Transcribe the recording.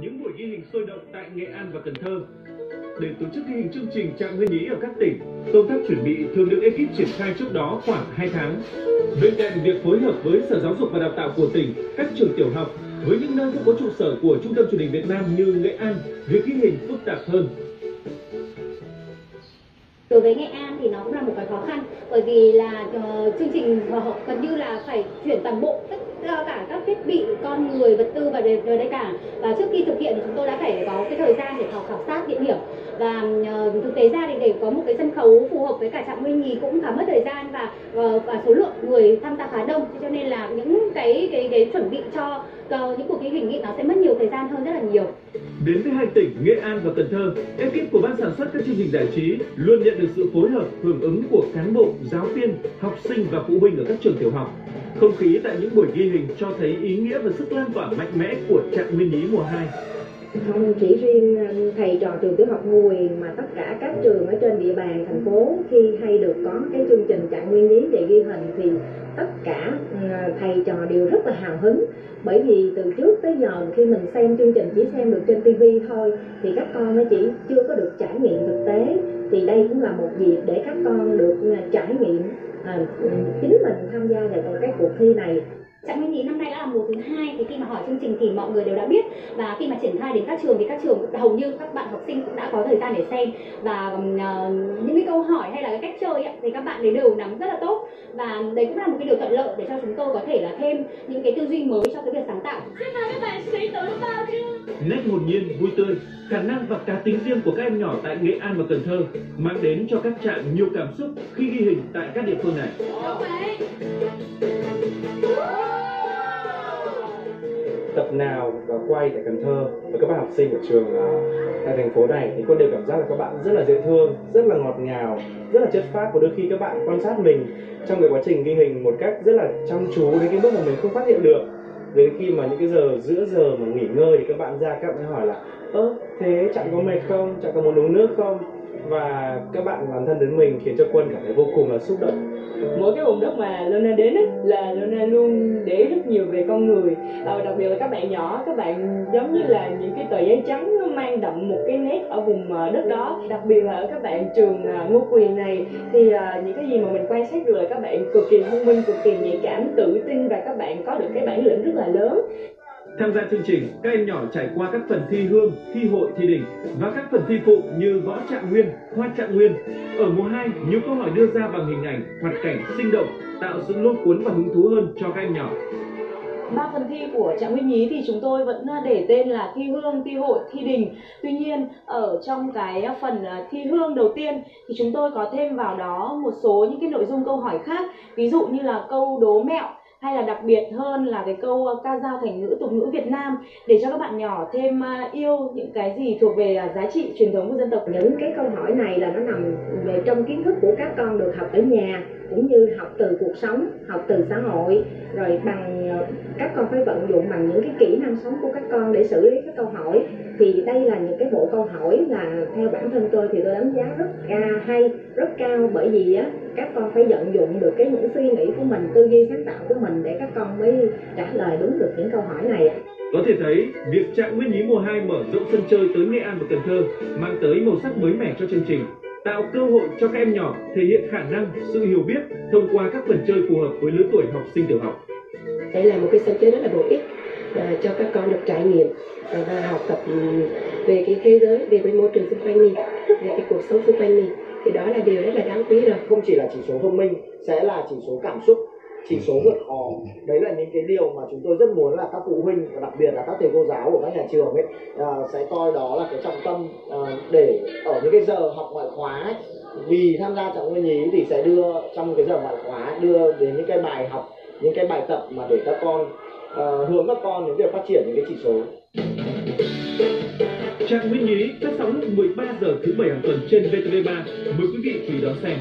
những buổi ghi hình sôi động tại Nghệ An và Cần Thơ. Để tổ chức ghi hình chương trình Trạng Nguyên Nhí ở các tỉnh, công tác chuẩn bị thường được ekip triển khai trước đó khoảng 2 tháng. Bên cạnh việc phối hợp với Sở Giáo dục và Đào tạo của tỉnh, các trường tiểu học, với những nơi không có trụ sở của Trung tâm truyền hình Việt Nam như Nghệ An, việc ghi hình phức tạp hơn đối với Nghệ An thì nó cũng là một cái khó khăn bởi vì là uh, chương trình họ gần như là phải chuyển toàn bộ tất cả các thiết bị con người vật tư và đây, đây cả. Và trước khi thực hiện thì chúng tôi đã phải có cái thời gian để khảo khảo sát địa điểm. Và uh, thực tế ra thì để có một cái sân khấu phù hợp với cả trạm nguyên nhì cũng khá mất thời gian và uh, và số lượng người tham gia khá đông. Cho nên là những cái cái cái chuẩn bị cho những cuộc ghi hình ý, nó sẽ mất nhiều thời gian hơn rất là nhiều Đến với hai tỉnh Nghệ An và Cần Thơ, ekip của ban sản xuất các chương trình giải trí luôn nhận được sự phối hợp, hưởng ứng của cán bộ, giáo viên, học sinh và phụ huynh ở các trường tiểu học. Không khí tại những buổi ghi hình cho thấy ý nghĩa và sức lan tỏa mạnh mẽ của Trạng Nguyên Nhí mùa 2. không chỉ riêng ừ, thầy trò trường tiểu học Ngô Quyền mà tất cả các trường ở trên địa bàn thành phố khi hay được có cái chương trình trạng nguyên lý về ghi hình thì tất cả thầy trò đều rất là hào hứng. Bởi vì từ trước tới giờ khi mình xem chương trình chỉ xem được trên tivi thôi thì các con nó chỉ chưa có được trải nghiệm thực tế. Thì đây cũng là một dịp để các con được à, trải nghiệm à, chính mình tham gia vào cái cuộc thi này. Chẳng những Nhí năm mùa thứ hai thì khi mà hỏi chương trình thì mọi người đều đã biết và khi mà triển khai đến các trường thì các trường hầu như các bạn học sinh cũng đã có thời gian để xem và ờ, những cái câu hỏi hay là cái cách chơi ấy, thì các bạn ấy đều nắm rất là tốt và đấy cũng là một cái điều thuận lợi để cho chúng tôi có thể là thêm những cái tư duy mới cho cái việc sáng tạo. Xin mời các bạn sĩ tử vào trường. Nét hồn nhiên, vui tươi, khả năng và cá tính riêng của các em nhỏ tại Nghệ An và Cần Thơ mang đến cho các trạm nhiều cảm xúc khi ghi hình tại các địa phương này. Đúng vậy. Tập nào và quay tại Cần Thơ. Với các bạn học sinh của trường à, tại thành phố này thì con đều cảm giác là các bạn rất là dễ thương, rất là ngọt ngào, rất là chất phác. Và đôi khi các bạn quan sát mình trong cái quá trình ghi hình một cách rất là chăm chú đến cái mức mà mình không phát hiện được. Đến khi mà những cái giờ giữa giờ mà nghỉ ngơi thì các bạn ra các bạn hỏi là ơ thế chẳng có mệt không? Chẳng có muốn uống nước không? Và các bạn làm thân đến mình khiến cho quân cảm thấy vô cùng là xúc động. Mỗi cái vùng đất mà Luna đến ấy, là Luna luôn để rất nhiều về con người. À, đặc biệt là các bạn nhỏ các bạn giống như là những cái tờ giấy trắng nó mang đậm một cái nét ở vùng ờ, đất đó. Đặc biệt là ở các bạn trường ờ, Ngô Quyền này thì à, những cái gì mà mình quan sát được là các bạn cực kỳ thông minh cực kỳ nhạy cảm tự tin và các bạn có được cái bản lĩnh rất là lớn. Tham gia chương trình, các em nhỏ trải qua các phần thi hương, thi hội, thi đỉnh và các phần thi phụ như võ trạng nguyên, hoa trạng nguyên. Ở mùa 2, nhiều câu hỏi đưa ra bằng hình ảnh, hoạt cảnh sinh động, tạo sự lôi cuốn và hứng thú hơn cho các em nhỏ. ba phần thi của trạng nguyên nhí thì chúng tôi vẫn để tên là thi hương thi hội thi đình tuy nhiên ở trong cái phần à, thi hương đầu tiên thì chúng tôi có thêm vào đó một số những cái nội dung câu hỏi khác ví dụ như là câu đố mẹo hay là đặc biệt hơn là cái câu ờ, ca dao thành ngữ, tục ngữ Việt Nam, để cho các bạn nhỏ thêm ờ, yêu những cái gì thuộc về ờ, giá trị truyền thống của dân tộc. Những cái câu hỏi này là nó nằm về trong kiến thức của các con được học ở nhà cũng như học từ cuộc sống học từ xã hội rồi bằng ờ, các con phải vận dụng bằng những cái kỹ năng sống của các con để xử lý các câu hỏi. Thì đây là những cái bộ câu hỏi là theo bản thân tôi thì tôi đánh giá rất ca hay rất cao. Bởi vì á các con phải vận dụng được cái những suy nghĩ của mình tư duy sáng tạo của mình để các con mới trả lời đúng được những câu hỏi này. Có thể thấy, việc Trạng Nguyên Nhí mùa 2 mở rộng sân chơi tới Nghệ An và Cần Thơ mang tới màu sắc mới mẻ cho chương trình, tạo cơ hội cho các em nhỏ thể hiện khả năng, sự hiểu biết thông qua các phần chơi phù hợp với lứa tuổi học sinh tiểu học. đây là một cái sân chơi rất là bổ ích à, cho các con được trải nghiệm à, và học tập ừm, về cái thế giới về cái môi trường xung quanh mình về cái cuộc sống xung quanh mình thì đó là điều rất là đáng quý rồi không chỉ là chỉ số thông minh sẽ là chỉ số cảm xúc chỉ số vượt khó đấy là những cái điều mà chúng tôi rất muốn là các phụ huynh và đặc biệt là các thầy cô giáo của các nhà trường ấy uh, sẽ coi đó là cái trọng tâm uh, để ở những cái giờ học ngoại khóa ấy, vì tham gia trọng nguyên nhí thì sẽ đưa trong cái giờ ngoại khóa đưa đến những cái bài học những cái bài tập mà để các con uh, hướng các con đến việc phát triển những cái chỉ số Trạng Nguyên Nhí phát sóng lúc 13 giờ thứ bảy hàng tuần trên VTV3. Mời quý vị chú ý đón xem.